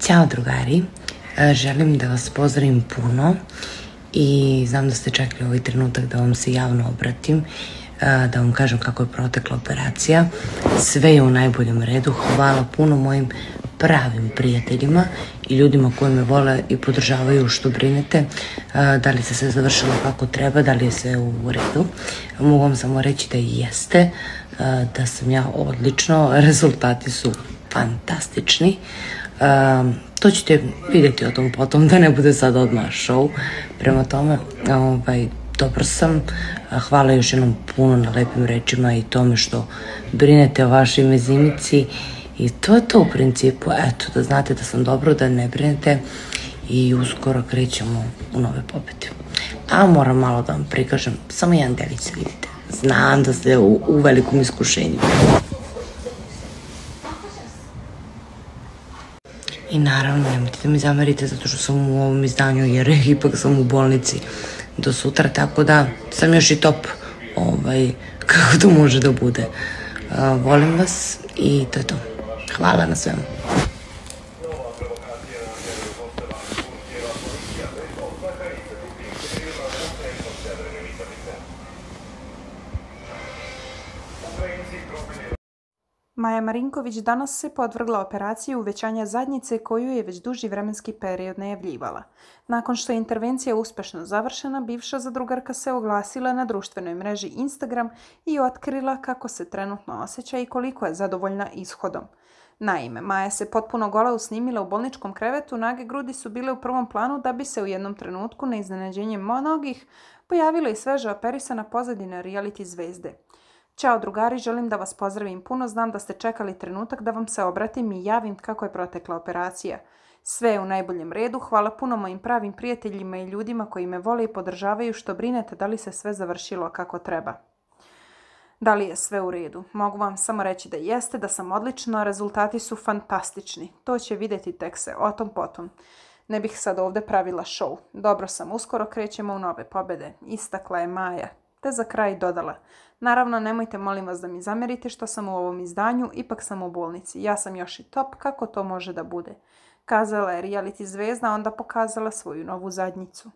Ćao drugari, E, želim da vas pozdravim puno i znam da ste čekali ovaj trenutak da vam se javno obratim, e, da vam kažem kako je protekla operacija. Sve je u najboljem redu, hvala puno mojim pravim prijateljima i ljudima koji me vole i podržavaju što brinete, e, da li se sve završilo kako treba, da li je sve u redu. Mogu vam samo reći da jeste, da sam ja odlično, rezultati su fantastični. Um, to ćete vidjeti o tom potom, da ne bude sad odmah show. Prema tome, ovaj, dobro sam. Hvala još jednom puno na lepim rečima i tome što brinete o vašoj mezimici. I to je to u principu. Eto, da znate da sam dobro, da ne brinete i uskoro krećemo u nove pobjede. A moram malo da vam prikažem, samo jedan delić vidite. Znam da ste u, u velikom iskušenju. I naravno, nemojte da mi zamerite zato što sam u ovom izdanju jer ipak sam u bolnici do sutra, tako da sam još i top ovaj, kako to može da bude. Uh, volim vas i to je to. Hvala na svemu. Maja Marinković danas se podvrgla operaciji uvećanja zadnjice koju je već duži vremenski period najavljivala. Nakon što je intervencija uspešno završena, bivša zadrugarka se oglasila na društvenoj mreži Instagram i otkrila kako se trenutno osjeća i koliko je zadovoljna ishodom. Naime, Maja se potpuno gola usnimila u bolničkom krevetu, nage grudi su bile u prvom planu da bi se u jednom trenutku na iznenađenje mnogih pojavila i sveže operisana pozadina reality zvezde. Ćao drugari, želim da vas pozdravim puno, znam da ste čekali trenutak da vam se obratim i javim kako je protekla operacija. Sve je u najboljem redu, hvala puno mojim pravim prijateljima i ljudima koji me vole i podržavaju što brinete da li se sve završilo kako treba. Da li je sve u redu? Mogu vam samo reći da jeste, da sam odlična, rezultati su fantastični. To će vidjeti tek se, o tom potom. Ne bih sad ovdje pravila show. Dobro sam, uskoro krećemo u nove pobjede. Istakla je Maja. Te za kraj dodala. Naravno, nemojte molim vas da mi zamerite što sam u ovom izdanju, ipak sam u bolnici. Ja sam još i top, kako to može da bude? Kazala je reality zvezda, onda pokazala svoju novu zadnjicu.